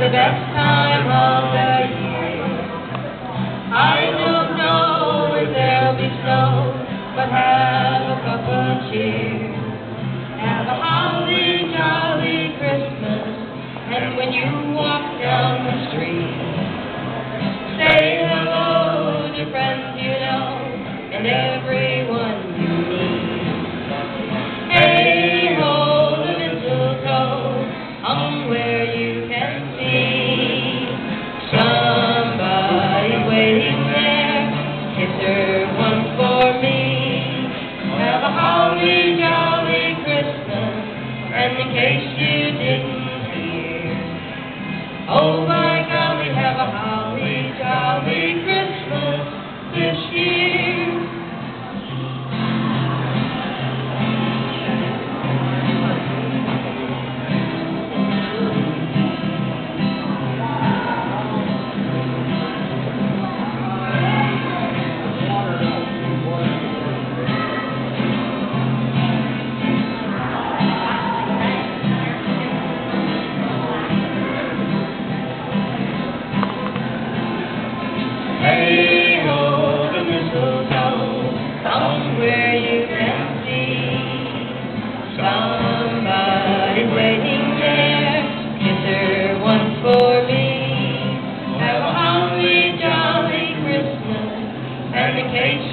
the best time of the Okay. Okay.